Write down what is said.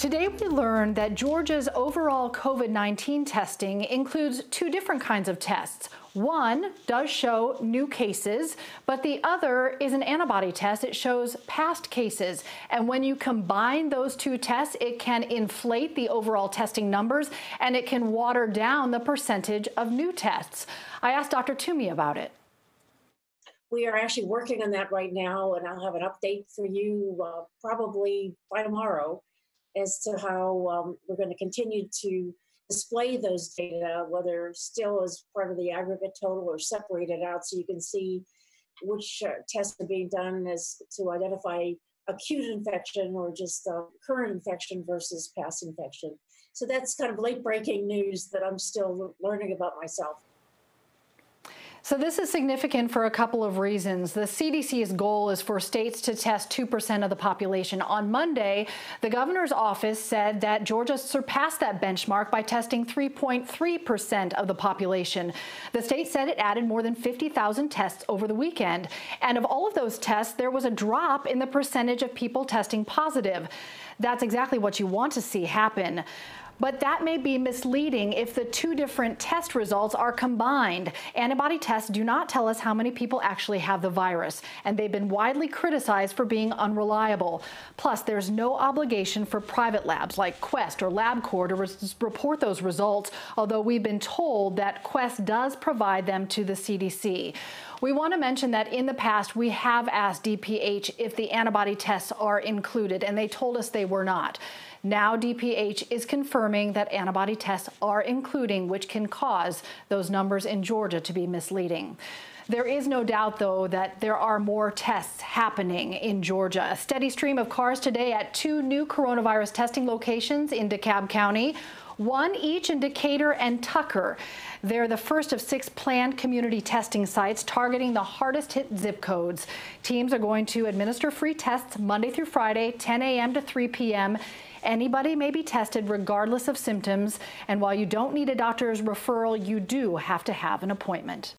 Today we learned that Georgia's overall COVID-19 testing includes two different kinds of tests. One does show new cases, but the other is an antibody test. It shows past cases. And when you combine those two tests, it can inflate the overall testing numbers and it can water down the percentage of new tests. I asked Dr. Toomey about it. We are actually working on that right now, and I'll have an update for you uh, probably by tomorrow as to how um, we're going to continue to display those data, whether still as part of the aggregate total or separated out so you can see which uh, tests are being done as to identify acute infection or just uh, current infection versus past infection. So that's kind of late breaking news that I'm still learning about myself. So this is significant for a couple of reasons. The CDC's goal is for states to test 2% of the population. On Monday, the governor's office said that Georgia surpassed that benchmark by testing 3.3% of the population. The state said it added more than 50,000 tests over the weekend. And of all of those tests, there was a drop in the percentage of people testing positive. That's exactly what you want to see happen. But that may be misleading if the two different test results are combined. Antibody tests do not tell us how many people actually have the virus, and they've been widely criticized for being unreliable. Plus, there's no obligation for private labs like Quest or LabCorp to re report those results, although we've been told that Quest does provide them to the CDC. We want to mention that in the past, we have asked DPH if the antibody tests are included, and they told us they were not. Now DPH is confirming that antibody tests are including, which can cause those numbers in Georgia to be misleading. There is no doubt, though, that there are more tests happening in Georgia. A steady stream of cars today at two new coronavirus testing locations in DeKalb County, one each in Decatur and Tucker. They're the first of six planned community testing sites targeting the hardest hit zip codes. Teams are going to administer free tests Monday through Friday, 10 a.m. to 3 p.m. Anybody may be tested regardless of symptoms, and while you don't need a doctor's referral, you do have to have an appointment.